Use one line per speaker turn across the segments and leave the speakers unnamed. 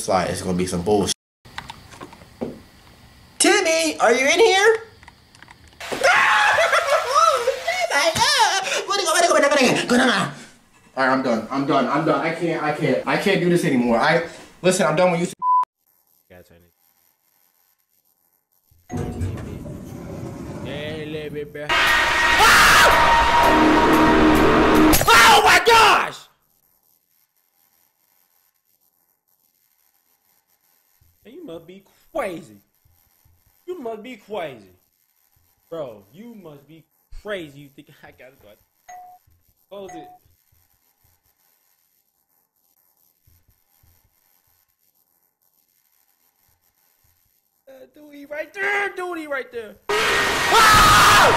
looks like it's gonna be some bullshit. Timmy, are you in here? Alright, I'm done. I'm done. I'm done. I can't. I can't. I can't do this anymore. I listen. I'm done with you.
Oh must be crazy. You must be crazy. Bro, you must be crazy. You think I gotta go. Close it. Uh, Dewey right there! Dewey right there! Probably,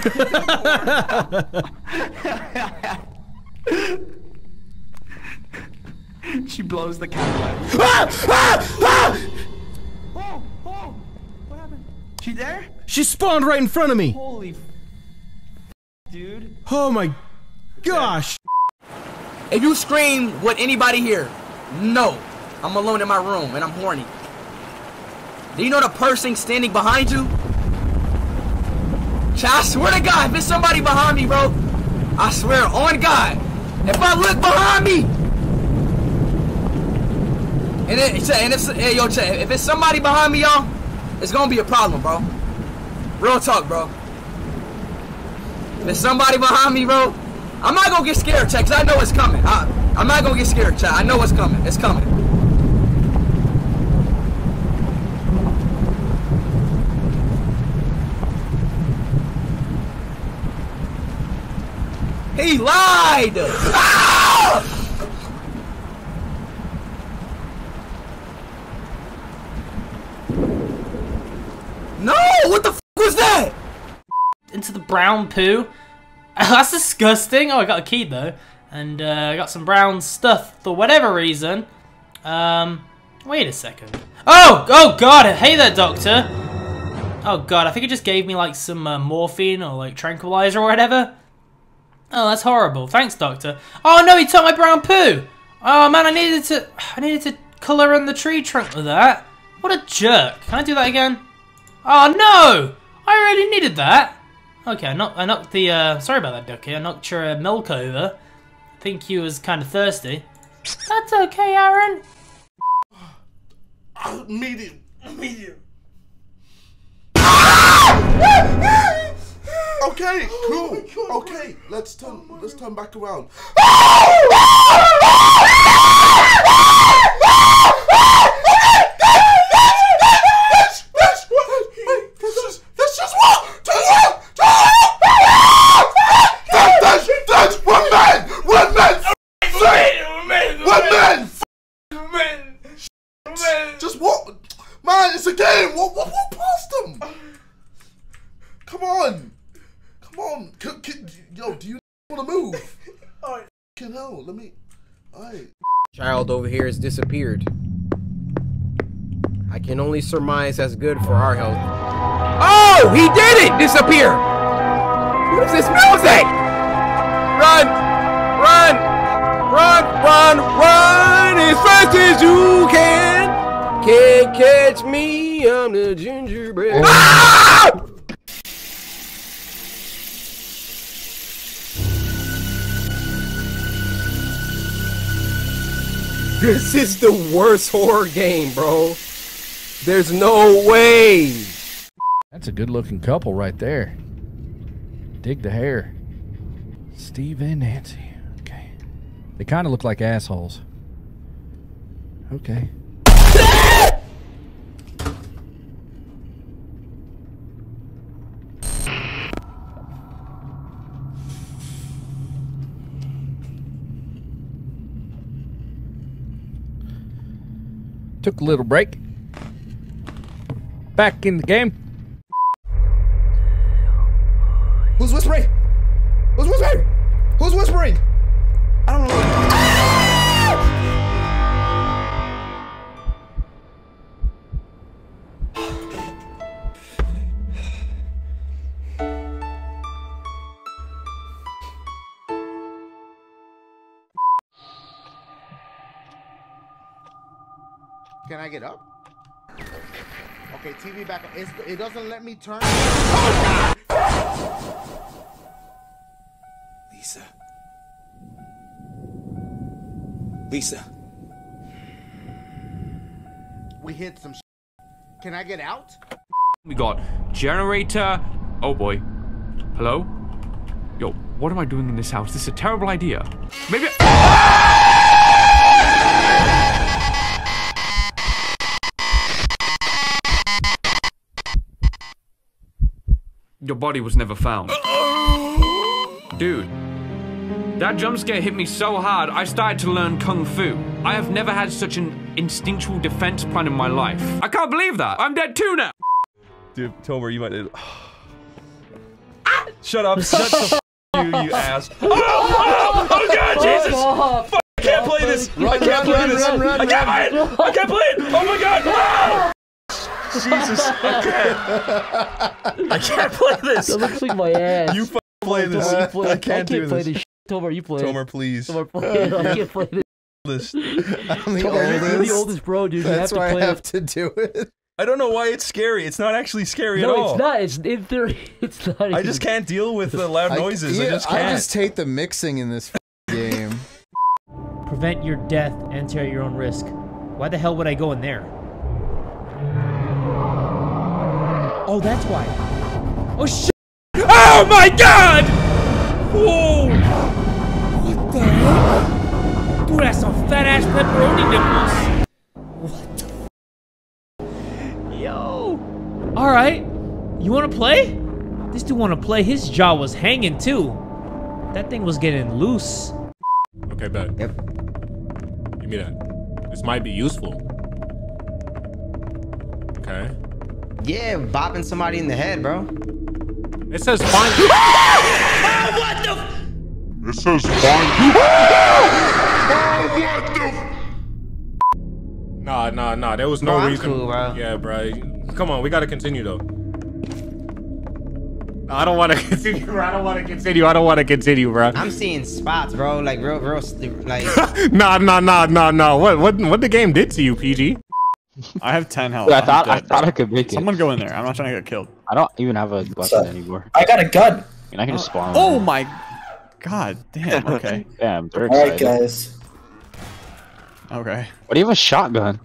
She blows the candle out. Ah! Ah! Ah! Oh, oh, what happened? She there?
She spawned right in front of me.
Holy f dude.
Oh my gosh.
If you scream, would anybody hear? No. I'm alone in my room and I'm horny. Do you know the person standing behind you? I swear to God, if it's somebody behind me, bro, I swear on God, if I look behind me, and, it, and if, hey, yo, if it's somebody behind me, y'all, it's gonna be a problem, bro. Real talk, bro. If it's somebody behind me, bro, I'm not gonna get scared, check, cause I know it's coming. I, I'm not gonna get scared, chat. I know it's coming. It's coming. He lied! Ah! No! What the f was that?
into the brown poo. That's disgusting. Oh, I got a key though, and uh, I got some brown stuff for whatever reason. Um, wait a second. Oh, oh God! Hey there, doctor. Oh God, I think it just gave me like some uh, morphine or like tranquilizer or whatever. Oh, that's horrible. Thanks, doctor. Oh no, he took my brown poo. Oh man, I needed to, I needed to color in the tree trunk with that. What a jerk. Can I do that again? Oh no! I already needed that. Okay, I knocked, I knocked the, uh, sorry about that, Ducky. I knocked your uh, milk over. I think you was kind of thirsty. That's okay, Aaron.
Medium. Medium. Oh, okay, cool. Okay, let's turn let's turn back around. Oh, That's just what? That's that's one man! One man! One man! Just what? Man, it's a game! What, what, what past them? Come on! Come on! C- c- yo, do you want to move? Can hell, let me. Alright.
Child over here has disappeared. I can only surmise that's good for our health. Oh, he did it! Disappear! What is this music? Run! Run! Run! Run! Run as fast as you can! Can't catch me, I'm the gingerbread. Ah! This is the worst horror game, bro. There's no way.
That's a good looking couple right there. Dig the hair. Steve and Nancy. Okay. They kind of look like assholes. Okay. Ah! Took a little break. Back in the game.
Can I get up? Okay, TV back. It's, it doesn't let me turn.
Lisa. Lisa.
We hit some. Sh- Can I get out?
We got generator. Oh boy. Hello? Yo, what am I doing in this house? This is a terrible idea. Maybe. Your body was never found. Dude, that jump scare hit me so hard, I started to learn Kung Fu. I have never had such an instinctual defense plan in my life. I can't believe that. I'm dead too now.
Dude, Tomer, you might. Shut up! Shut the f- you, you ass! Oh, oh, oh God, Jesus! Fuck, I can't play this! I can't play this! I can't play it! I can't play it! Oh my God! Jesus, I can't! I can't play this!
That looks like my ass.
You f- play this!
Tomer, you play.
I can't do
play
this.
this. Tomer, you play.
Tomer, please.
Tomer, play. I can't play this.
This.
I'm the
Tomer, you're- you're the
oldest.
oldest bro, dude. You
That's
have to
why
play
I have
it.
to do it.
I don't know why it's scary. It's not actually scary
No,
at all.
No, it's not. It's in theory. It's not.
I just can't deal with the loud noises. I,
yeah,
just can't.
I just hate the mixing in this game.
Prevent your death. Enter at your own risk. Why the hell would I go in there? Oh, that's why. Oh shit!
Oh my God! Whoa!
What the hell? Dude, that's some fat ass pepperoni nipples. What the? Yo. All right. You want to play? This dude want to play. His jaw was hanging too. That thing was getting loose.
Okay, bet. Yep. Give me that. This might be useful. Okay.
Yeah, bopping somebody in the head, bro.
It says find.
oh, what the?
It says find. Ah, nah, nah, nah. There was no
Bro,
reason.
cool, bro.
Yeah, bro. Come on, we gotta continue though. I don't want to continue, bro. I don't want to continue. I don't want to continue, bro.
I'm seeing spots, bro. Like real, real, like.
Nah, nah, nah, nah, nah. What, what, what the game did to you, PG?
I have 10 health.
Dude, I
I'm
thought I thought. I could make it.
Someone go in there. I'm not trying to get killed.
I don't even have a weapon uh, anymore.
I got a gun.
And I can just oh, spawn.
Oh my god. Damn, okay.
Damn, they're
Alright, guys.
Okay.
What do you have a shotgun?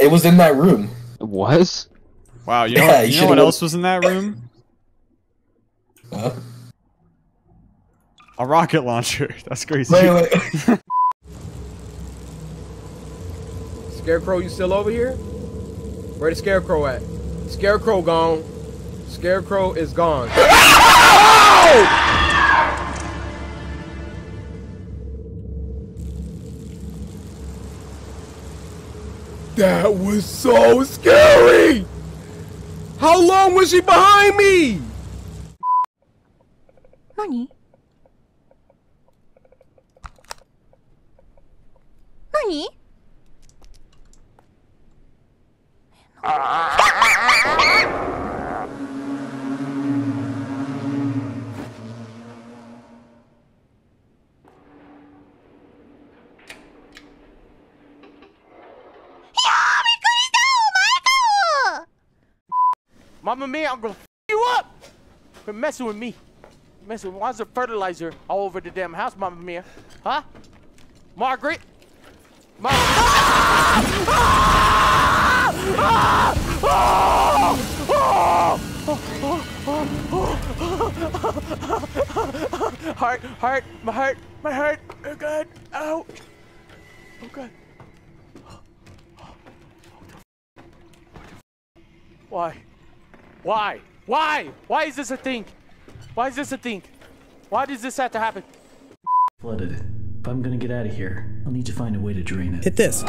It was in that room.
It was?
Wow, you know,
Yeah,
what,
you
you know what else was in that room? A rocket launcher. That's crazy.
Wait, wait.
Scarecrow, you still over here? Where the Scarecrow at? Scarecrow gone. Scarecrow is gone. That was so scary! How long was she behind me?
何何
Mia, I'm gonna f you up! Quit messing with me. Messing with why is there fertilizer all over the damn house, Mama Mia? Huh? Margaret? Mar- heart, heart, my heart, my heart. Oh God, ow. Oh God. Why? Why? Why? Why is this a thing? Why is this a thing? Why does this have to happen?
Flooded. If I'm gonna get out of here, I'll need to find a way to drain it.
Hit this.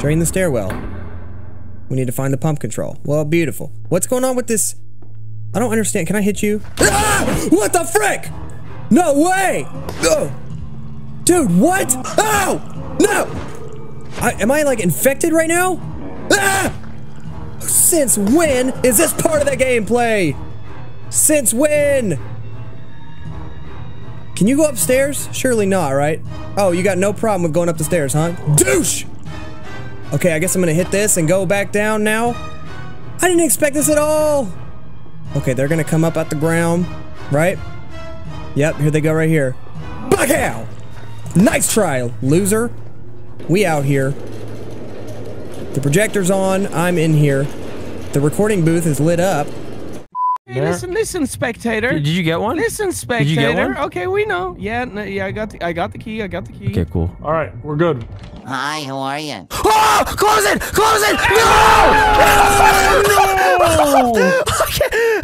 Drain the stairwell. We need to find the pump control. Well, beautiful. What's going on with this? I don't understand. Can I hit you? Ah! What the frick? No way! Oh. Dude, what? Oh! No! I, am I like infected right now? Ah! Since when is this part of the gameplay? Since when? Can you go upstairs? Surely not, right? Oh, you got no problem with going up the stairs, huh? Douche! Okay, I guess I'm gonna hit this and go back down now. I didn't expect this at all. Okay, they're gonna come up at the ground, right? Yep, here they go right here. Bacow! Nice try, loser. We out here. The projector's on. I'm in here. The recording booth is lit up.
Hey, listen, listen, spectator.
Did you get one?
Listen,
Did
spectator.
you get one?
Okay, we know. Yeah, no, yeah, I got the, I got the key. I got the key.
Okay, cool.
All right, we're good.
Hi, how are you?
Oh, ah! close it! Close it!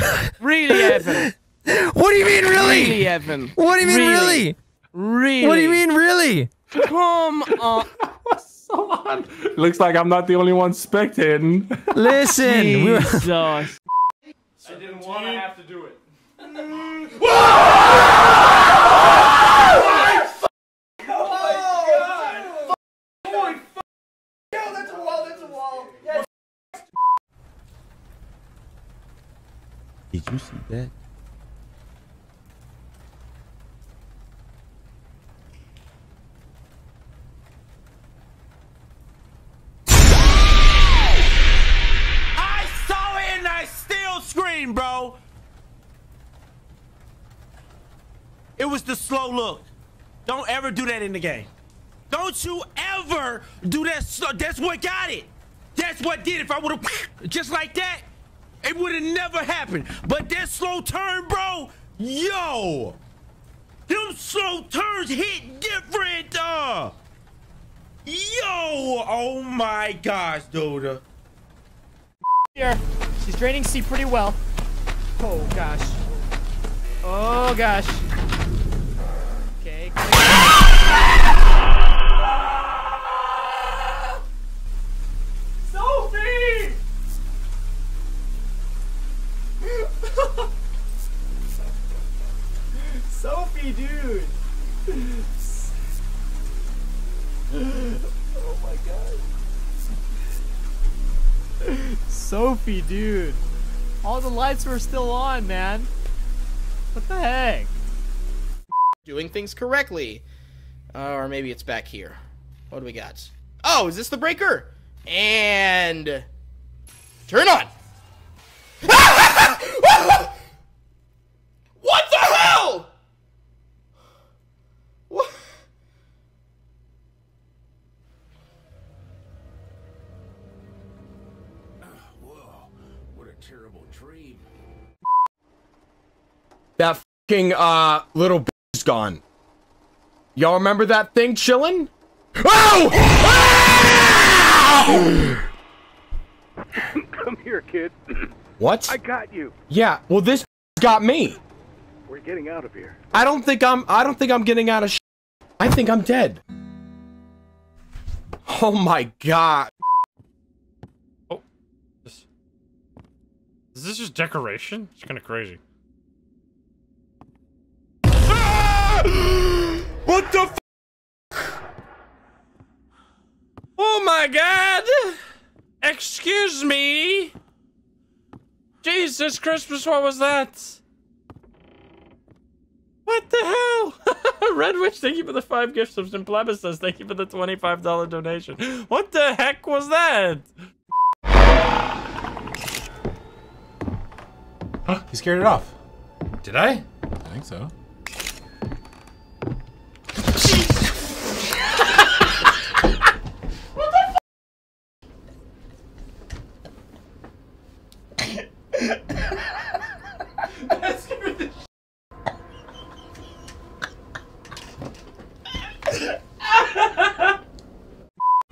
No! really, Evan?
What do you mean, really?
Really, Evan?
What do you mean, really?
Really?
What do you mean, really?
Come on.
Looks like I'm not the only one spectating.
Listen, we were-
Jesus.
I didn't want to have to do it.
Did you see that?
It was the slow look. Don't ever do that in the game. Don't you ever do that. Slow. That's what got it. That's what did. it. If I would have just like that, it would have never happened. But that slow turn, bro, yo, them slow turns hit different. Uh, yo, oh my gosh, dude.
Here. She's draining C pretty well. Oh gosh. Oh gosh.
Dude! Oh my god. Sophie, dude. All the lights were still on, man. What the heck?
doing things correctly. Uh, or maybe it's back here. What do we got? Oh, is this the breaker? And turn on.
uh little b is gone. Y'all remember that thing chilling? Oh!
Come here, kid.
What?
I got you.
Yeah, well this got me.
We're getting out of here.
I don't think I'm I don't think I'm getting out of sh I think I'm dead. Oh my god.
Oh is this just decoration? It's kind of crazy.
What the f
Oh my god! Excuse me! Jesus Christmas, what was that? What the hell? Red Witch, thank you for the five gift subs, and Plebis says thank you for the $25 donation. What the heck was that?
Huh? You scared it off.
Did I?
I think so.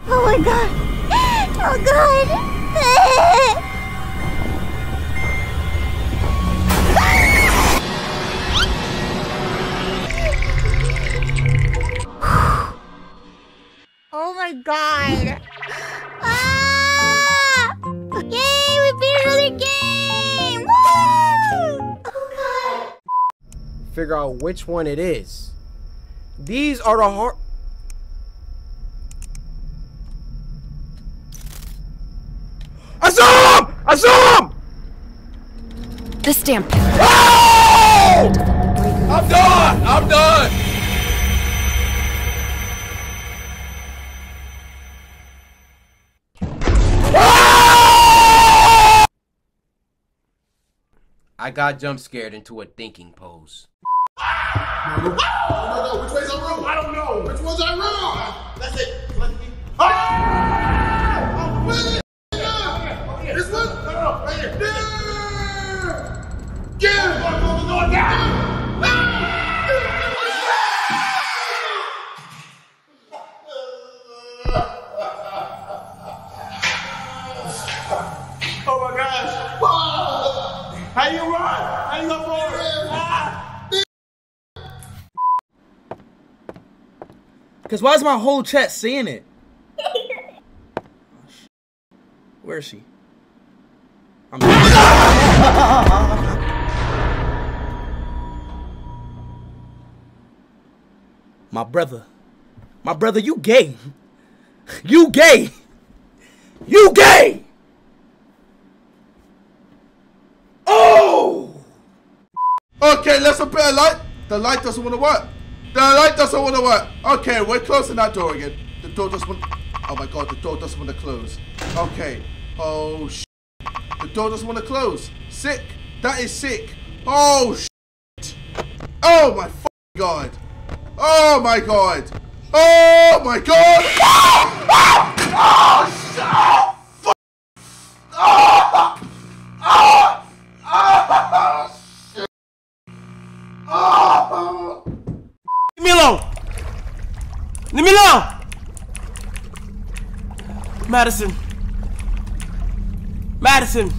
Oh my god! Oh god! oh my god! Ah! Yay! We beat another game! Woo!
Figure out which one it is. These are the hard
the stamp.
Oh! I'm done! I'm done! I got jump scared into a thinking pose.
Oh which way's I don't know. Which one's That's it.
Cause why is my whole chat seeing it? Where is she? I'm My brother. My brother, you gay. You gay. You gay.
Oh! Okay, let's a better light. The light doesn't want to work. The light doesn't want to work. Okay, we're closing that door again. The door doesn't want. Oh my god, the door doesn't want to close. Okay. Oh sh. The door doesn't want to close. Sick. That is sick. Oh sh. Oh my god. Oh my god. Oh my god. Oh, oh, oh, sh- oh, oh, oh, oh, shit. Oh.
Leave me alone. Leave me alone. Madison. Madison.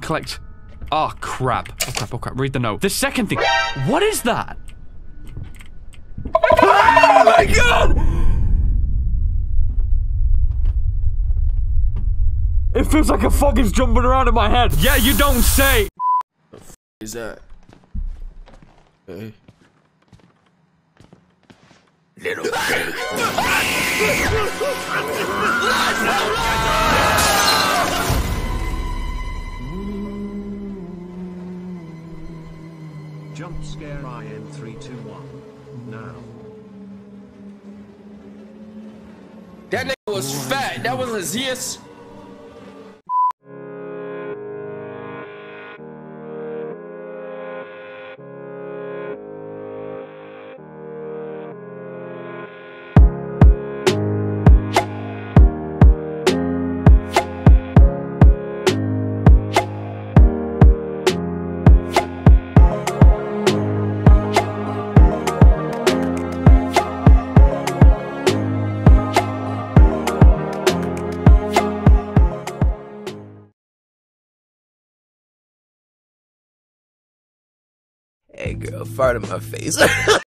Collect. Ah, oh crap. Oh crap, oh crap. Read the note. The second thing. What is that? Oh my god! It feels like a fog is jumping around in my head. Yeah, you don't say.
Is that? Hey.
Little
Jump scare IN 321. Now.
That nigga was fat. That was Azias.
Girl, fart in my face.